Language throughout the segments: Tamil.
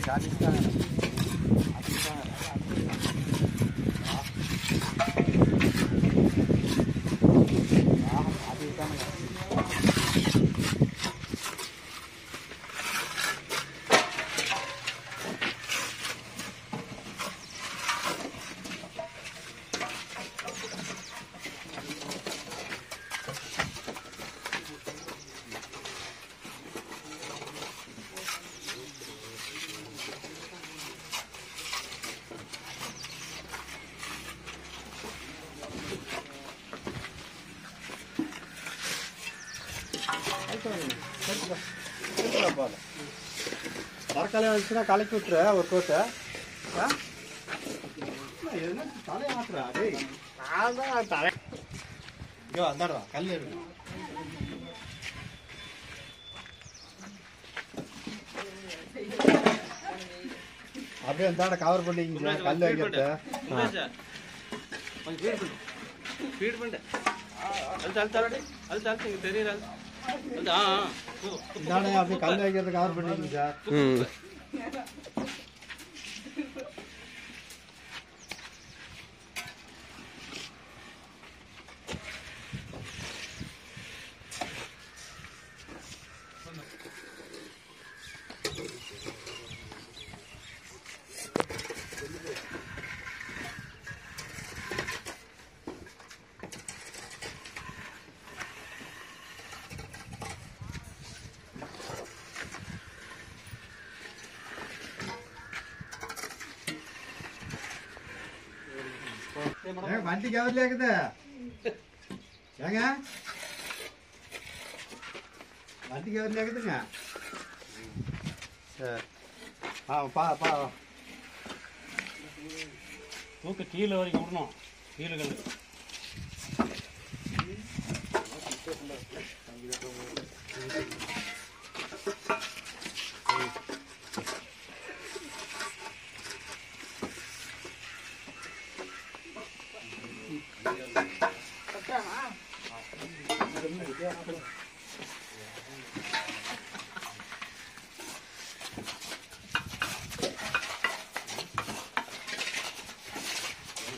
霞姐漂亮 மரக்காலை வந்துச்சுன்னா கலக்கி விட்டுரு ஒரு கோட்டை. ஆ? என்ன தலையை மாத்துறா டேய். அதான் தலை. ஐயோ அந்தாடா கல் இருக்கு அப்படியே அந்தாட கவர் பண்ணிக்கிங்க கல் வைக்கிறது. ஸ்பீட் பண்ணு. தள்ளு தள்ளு அது தெரியல அது ஆ ஆ. போ. இந்தாடே அப்படியே கல் வைக்கிறது கவர் பண்ணிக்கிங்க சார் ம் ஏங்க வண்டி கவர்ல இருக்குது. ஏங்க? வண்டி கவர்ல இருக்குதுங்க. சரி. ஆ பா பா. தூக்கு கீழே வரைக்கும் விடணும் கீழே கல்லு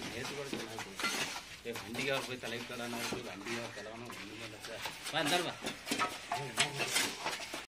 நேற்று கூட சொன்னாங்க ஏ வண்டிக்கார போய் தலைக்கு கடானா வண்டிக்கார தலைவனா ஒன்றுமே இல்லை சார் வா இந்தாரு வா